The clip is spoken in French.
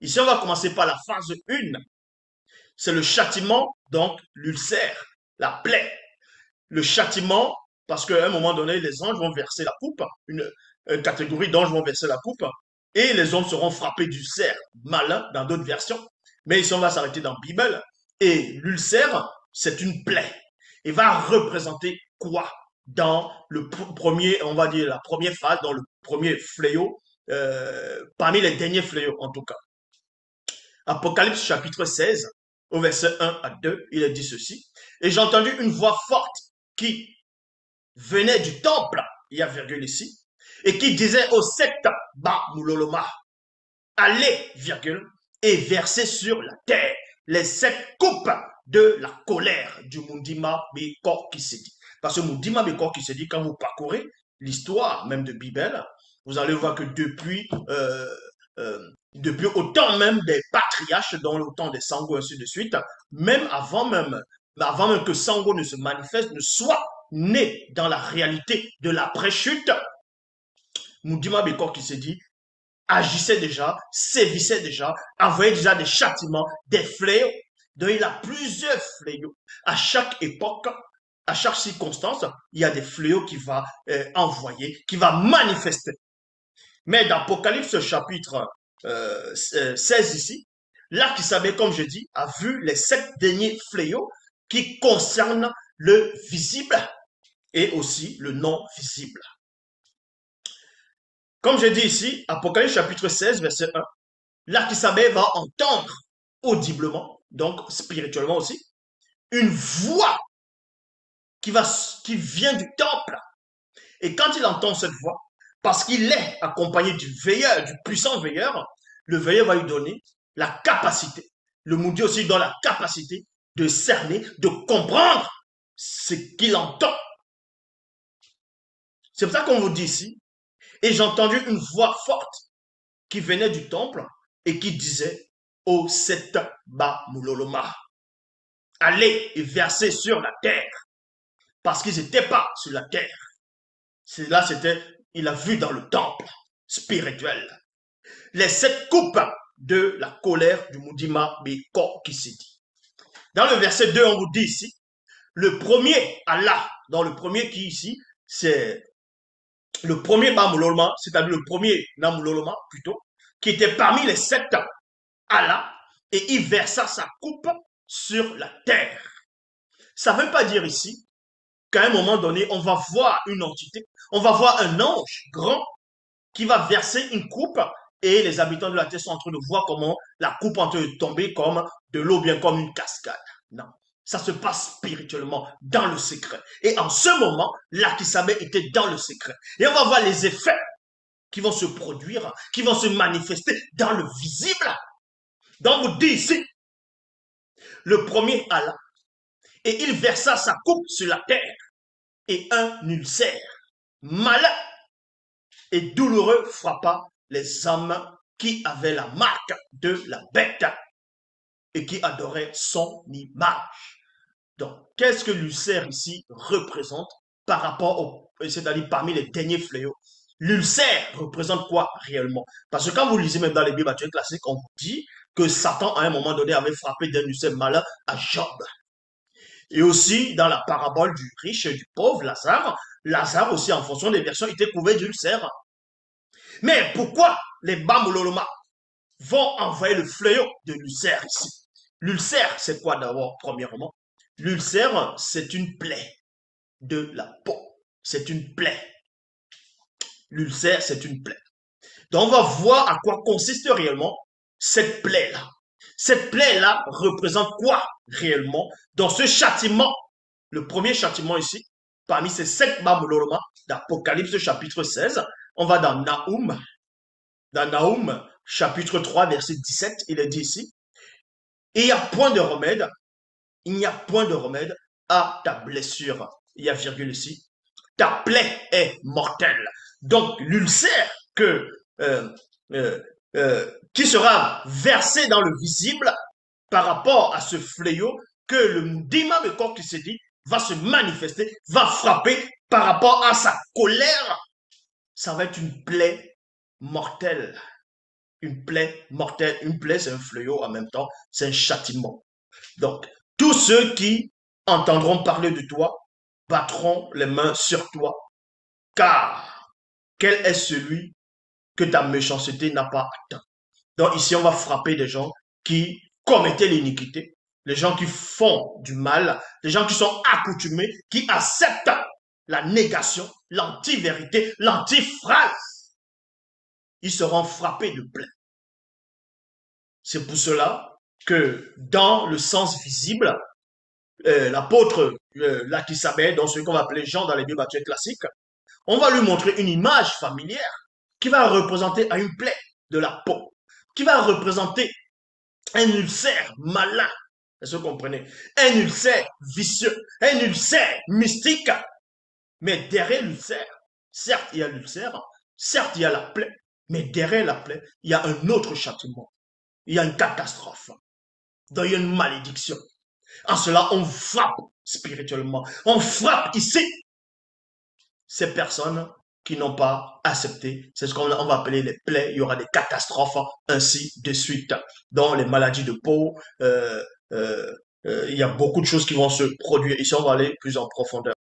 Ici, on va commencer par la phase 1. C'est le châtiment, donc l'ulcère, la plaie. Le châtiment, parce qu'à un moment donné, les anges vont verser la coupe, une, catégorie d'anges vont verser la coupe, et les hommes seront frappés d'ulcère malin dans d'autres versions. Mais ici, on va s'arrêter dans la Bible. Et l'ulcère, c'est une plaie. Il va représenter quoi? Dans le premier, on va dire la première phase, dans le premier fléau, euh, parmi les derniers fléaux en tout cas. Apocalypse chapitre 16, au verset 1 à 2, il est dit ceci. Et j'ai entendu une voix forte qui venait du temple, il y a virgule ici, et qui disait au secte, Ba Mouloloma, allez, virgule, et versez sur la terre les sept coupes de la colère du Mundima Bekor qui s'est dit. Parce que Mundima Bekor qui s'est dit, quand vous parcourez l'histoire même de Bible, vous allez voir que depuis, euh, euh, depuis autant même des patriarches, dans le temps des Sango, ainsi de suite, même avant même, avant même que Sango ne se manifeste, ne soit né dans la réalité de la préchute, Moudima Bekor qui s'est dit, agissait déjà, sévissait déjà, envoyait déjà des châtiments, des fléaux. Donc il a plusieurs fléaux. À chaque époque, à chaque circonstance, il y a des fléaux qui va euh, envoyer, qui va manifester. Mais dans Apocalypse chapitre 16 euh, euh, ici, là comme je dis, a vu les sept derniers fléaux qui concernent le visible et aussi le non visible. Comme je dis ici, Apocalypse chapitre 16, verset 1, l'Archisabé va entendre audiblement, donc spirituellement aussi, une voix qui vient du temple. Et quand il entend cette voix, parce qu'il est accompagné du veilleur, du puissant veilleur, le veilleur va lui donner la capacité, le maudit aussi dans la capacité de cerner, de comprendre ce qu'il entend. C'est pour ça qu'on vous dit ici, et j'ai entendu une voix forte qui venait du temple et qui disait Ô sept bas mouloloma, allez et versez sur la terre, parce qu'ils n'étaient pas sur la terre. Là, c'était, il a vu dans le temple spirituel les sept coupes de la colère du Moudima Beko qui s'est dit. Dans le verset 2, on vous dit ici, le premier Allah, dans le premier qui ici, c'est le premier Bamulolma, c'est-à-dire le premier Namulolma plutôt, qui était parmi les sept Allah, et il versa sa coupe sur la terre. Ça ne veut pas dire ici qu'à un moment donné, on va voir une entité, on va voir un ange grand qui va verser une coupe et les habitants de la terre sont en train de voir comment la coupe est en train de tomber comme de l'eau, bien comme une cascade. Non. Ça se passe spirituellement, dans le secret. Et en ce moment, l'Akisabé était dans le secret. Et on va voir les effets qui vont se produire, qui vont se manifester dans le visible. Donc vous dit ici, le premier Allah, et il versa sa coupe sur la terre, et un ulcère malin et douloureux frappa les hommes qui avaient la marque de la bête et qui adoraient son image. Donc, qu'est-ce que l'ulcère ici représente par rapport au, c'est-à-dire parmi les derniers fléaux? L'ulcère représente quoi réellement? Parce que quand vous lisez même dans les Bibles classiques, on vous dit que Satan, à un moment donné, avait frappé d'un ulcère malin à Job. Et aussi, dans la parabole du riche et du pauvre, Lazare, Lazare aussi, en fonction des versions, était couvert d'ulcère. Mais pourquoi les Bamololoma vont envoyer le fléau de l'ulcère ici? L'ulcère, c'est quoi d'abord, premièrement? L'ulcère, c'est une plaie de la peau. C'est une plaie. L'ulcère, c'est une plaie. Donc, on va voir à quoi consiste réellement cette plaie-là. Cette plaie-là représente quoi réellement? Dans ce châtiment Le premier châtiment ici, parmi ces sept babyloniens d'Apocalypse chapitre 16, on va dans Naoum. Dans Naoum chapitre 3 verset 17, il est dit ici, il n'y a point de remède il n'y a point de remède à ta blessure. Il y a virgule ici. Ta plaie est mortelle. Donc l'ulcère que euh, euh, euh, qui sera versé dans le visible par rapport à ce fléau que le démon de corps qui s'est dit va se manifester, va frapper par rapport à sa colère. Ça va être une plaie mortelle. une plaie mortelle. Une plaie, c'est un fléau en même temps, c'est un châtiment. Donc, tous ceux qui entendront parler de toi battront les mains sur toi. Car, quel est celui que ta méchanceté n'a pas atteint? Donc ici, on va frapper des gens qui commettaient l'iniquité, les gens qui font du mal, les gens qui sont accoutumés, qui acceptent la négation, l'anti-vérité, l'anti-phrase. Ils seront frappés de plein. C'est pour cela que dans le sens visible, euh, l'apôtre euh, dans ce qu'on va appeler Jean dans les deux baptêmes classiques, on va lui montrer une image familière qui va représenter à une plaie de la peau, qui va représenter un ulcère malin. Est-ce que vous comprenez? Un ulcère vicieux, un ulcère mystique. Mais derrière l'ulcère, certes il y a l'ulcère, certes il y a la plaie, mais derrière la plaie, il y a un autre châtiment. Il y a une catastrophe. Donc il y a une malédiction. En cela, on frappe spirituellement. On frappe ici ces personnes qui n'ont pas accepté. C'est ce qu'on va appeler les plaies. Il y aura des catastrophes, ainsi de suite. Dans les maladies de peau, euh, euh, euh, il y a beaucoup de choses qui vont se produire. Ici, on va aller plus en profondeur.